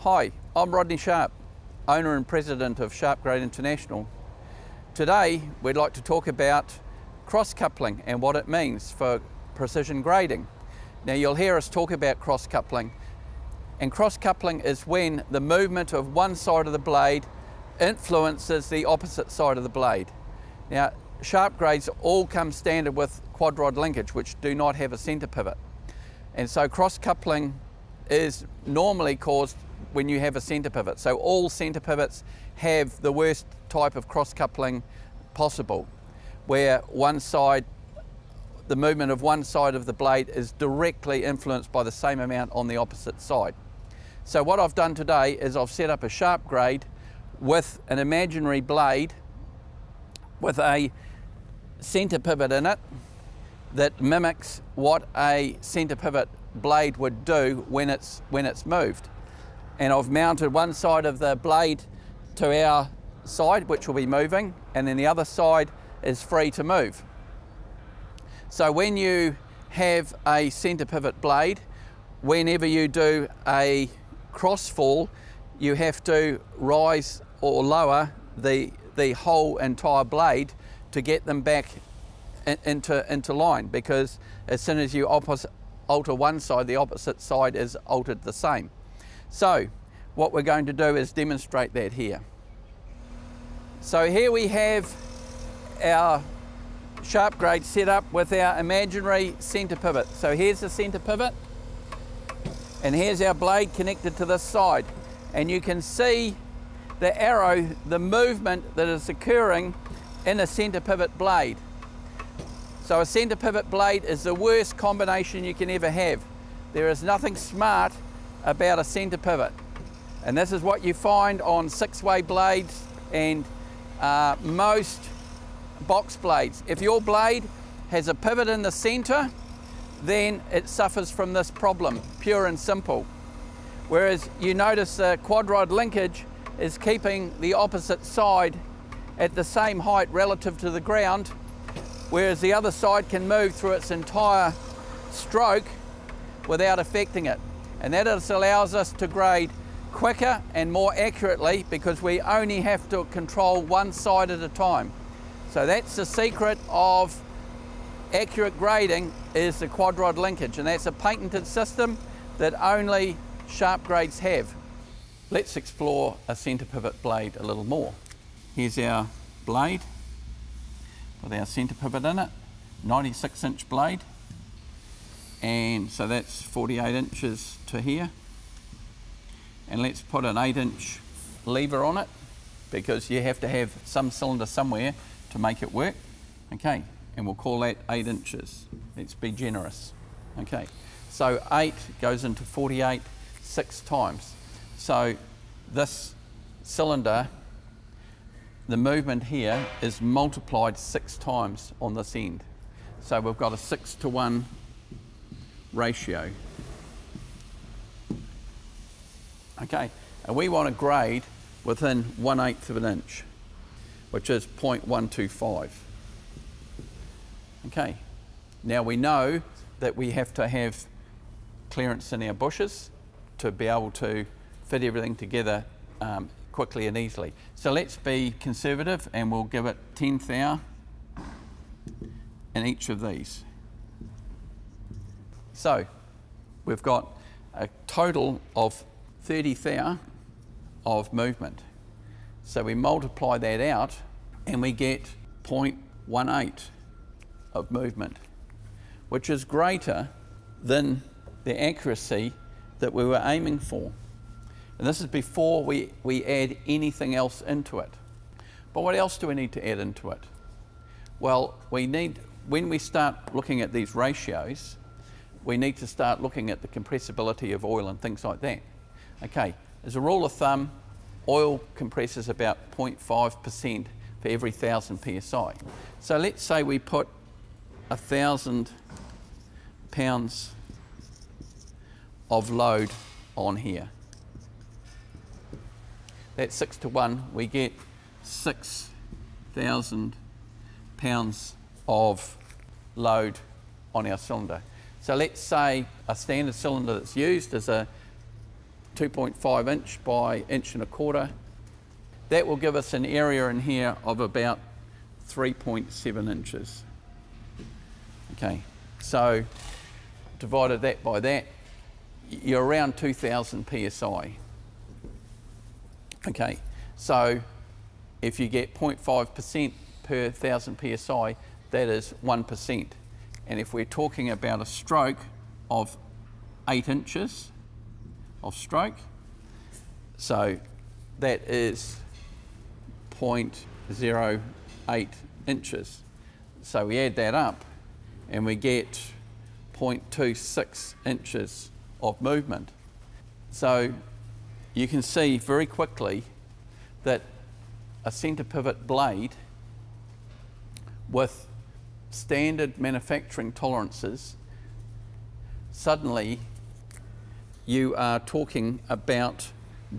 Hi, I'm Rodney Sharp, owner and president of Sharp Grade International. Today, we'd like to talk about cross coupling and what it means for precision grading. Now, you'll hear us talk about cross coupling, and cross coupling is when the movement of one side of the blade influences the opposite side of the blade. Now, sharp grades all come standard with quad rod linkage, which do not have a center pivot. And so cross coupling is normally caused when you have a center pivot. So all center pivots have the worst type of cross coupling possible, where one side, the movement of one side of the blade is directly influenced by the same amount on the opposite side. So what I've done today is I've set up a sharp grade with an imaginary blade with a center pivot in it that mimics what a center pivot blade would do when it's, when it's moved. And I've mounted one side of the blade to our side, which will be moving, and then the other side is free to move. So when you have a center pivot blade, whenever you do a cross fall, you have to rise or lower the, the whole entire blade to get them back in, into, into line because as soon as you alter one side, the opposite side is altered the same. So what we're going to do is demonstrate that here. So here we have our sharp grade set up with our imaginary center pivot. So here's the center pivot and here's our blade connected to this side. And you can see the arrow, the movement that is occurring in a center pivot blade. So a center pivot blade is the worst combination you can ever have. There is nothing smart about a center pivot. And this is what you find on six-way blades and uh, most box blades. If your blade has a pivot in the center, then it suffers from this problem, pure and simple. Whereas you notice the quad rod linkage is keeping the opposite side at the same height relative to the ground whereas the other side can move through its entire stroke without affecting it. And that allows us to grade quicker and more accurately because we only have to control one side at a time. So that's the secret of accurate grading is the quad rod linkage and that's a patented system that only sharp grades have. Let's explore a centre pivot blade a little more. Here's our blade with our centre pivot in it, 96 inch blade. And so that's 48 inches to here. And let's put an 8 inch lever on it because you have to have some cylinder somewhere to make it work. Okay, and we'll call that 8 inches. Let's be generous. Okay, so 8 goes into 48 six times. So this cylinder the movement here is multiplied six times on this end. So we've got a six to one ratio. Okay, and we want to grade within one eighth of an inch, which is 0.125. Okay, now we know that we have to have clearance in our bushes to be able to fit everything together um, quickly and easily. So let's be conservative and we'll give it 10 thou in each of these. So we've got a total of 30 thou of movement. So we multiply that out and we get 0.18 of movement, which is greater than the accuracy that we were aiming for. And this is before we, we add anything else into it. But what else do we need to add into it? Well, we need, when we start looking at these ratios, we need to start looking at the compressibility of oil and things like that. Okay, as a rule of thumb, oil compresses about 0.5% for every 1,000 psi. So let's say we put a 1,000 pounds of load on here That's six to one, we get 6,000 pounds of load on our cylinder. So let's say a standard cylinder that's used is a 2.5 inch by inch and a quarter. That will give us an area in here of about 3.7 inches. Okay, so divided that by that, you're around 2000 psi. Okay, so if you get 0.5% per 1000 psi, that is 1%. And if we're talking about a stroke of 8 inches of stroke, so that is 0.08 inches. So we add that up and we get 0.26 inches of movement. So you can see very quickly that a centre pivot blade with standard manufacturing tolerances, suddenly you are talking about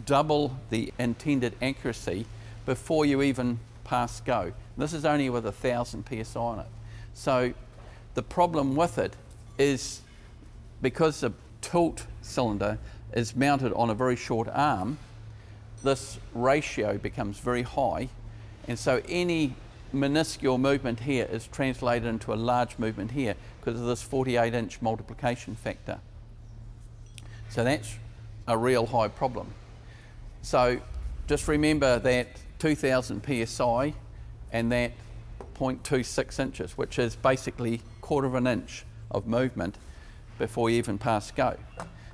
double the intended accuracy before you even pass go. This is only with a thousand psi on it. So the problem with it is because the tilt cylinder is mounted on a very short arm, this ratio becomes very high. And so any minuscule movement here is translated into a large movement here because of this 48 inch multiplication factor. So that's a real high problem. So just remember that 2000 psi and that 0.26 inches, which is basically quarter of an inch of movement before you even pass go.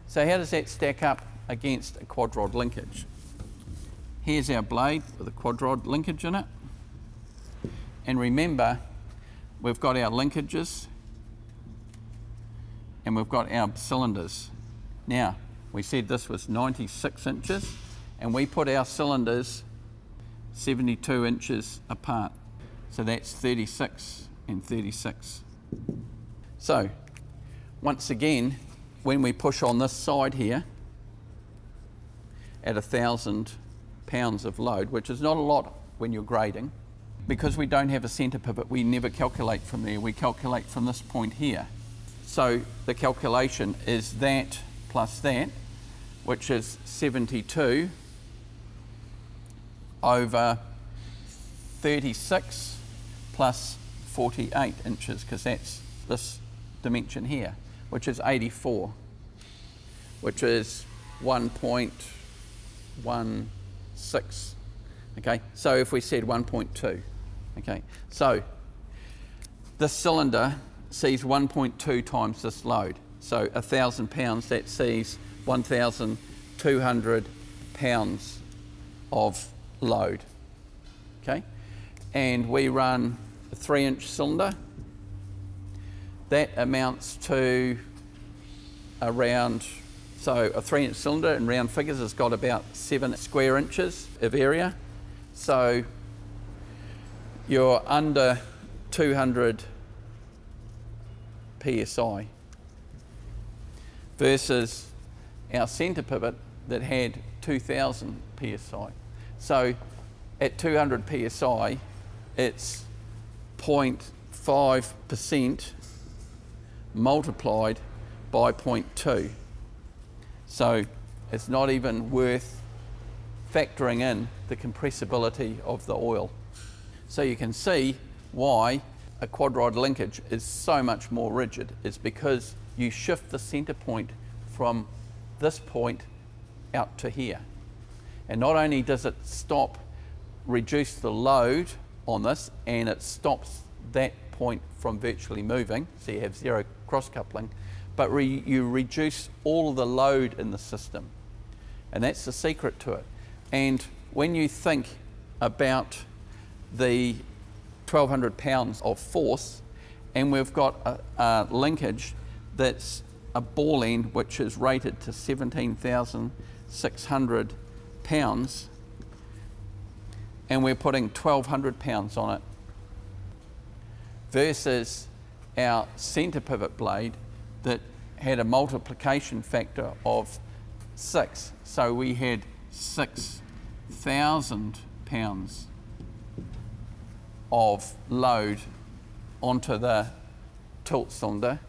So how does that stack up against a quad rod linkage? Here's our blade with a quad rod linkage in it. And remember, we've got our linkages and we've got our cylinders. Now, we said this was 96 inches and we put our cylinders 72 inches apart. So that's 36 and 36. So, once again, when we push on this side here at a thousand pounds of load, which is not a lot when you're grading, because we don't have a centre pivot, we never calculate from there. We calculate from this point here. So the calculation is that plus that, which is 72 over 36 plus 48 inches, because that's this dimension here, which is 84, which is 1.16. Okay, so if we said 1.2, okay, so this cylinder sees 1.2 times this load. So a thousand pounds, that sees 1,200 pounds of load. Okay, and we run a three inch cylinder. That amounts to around, so a three inch cylinder in round figures has got about seven square inches of area. So you're under 200 psi versus our centre pivot that had 2000 psi. So at 200 psi, it's 0.5% multiplied by 0.2. So it's not even worth factoring in the compressibility of the oil. So you can see why a quad rod linkage is so much more rigid. It's because you shift the center point from this point out to here. And not only does it stop, reduce the load on this, and it stops that point from virtually moving, so you have zero cross coupling, but re you reduce all of the load in the system. And that's the secret to it. And when you think about the 1200 pounds of force, and we've got a, a linkage that's a ball end which is rated to 17,600 pounds, and we're putting 1200 pounds on it, versus our centre pivot blade that had a multiplication factor of six. So we had 6,000 pounds of load onto the tilt cylinder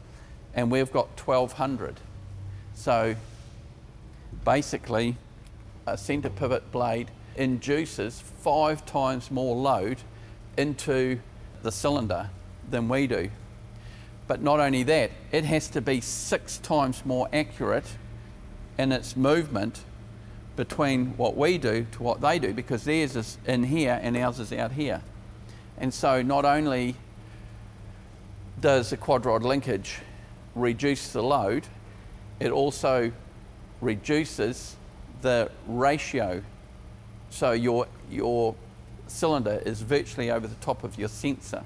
and we've got 1200. So basically a centre pivot blade induces five times more load into the cylinder than we do. But not only that, it has to be six times more accurate in its movement between what we do to what they do because theirs is in here and ours is out here. And so not only does the quad rod linkage reduce the load, it also reduces the ratio. So your, your cylinder is virtually over the top of your sensor.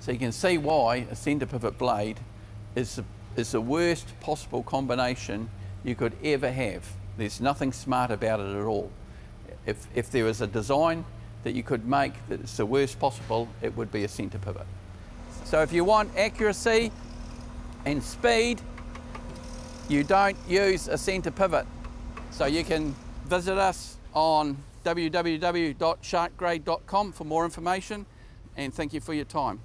So you can see why a centre pivot blade is the, is the worst possible combination you could ever have. There's nothing smart about it at all. If, if there was a design that you could make that's the worst possible, it would be a centre pivot. So if you want accuracy and speed, you don't use a centre pivot. So you can visit us on www.sharpgrade.com for more information and thank you for your time.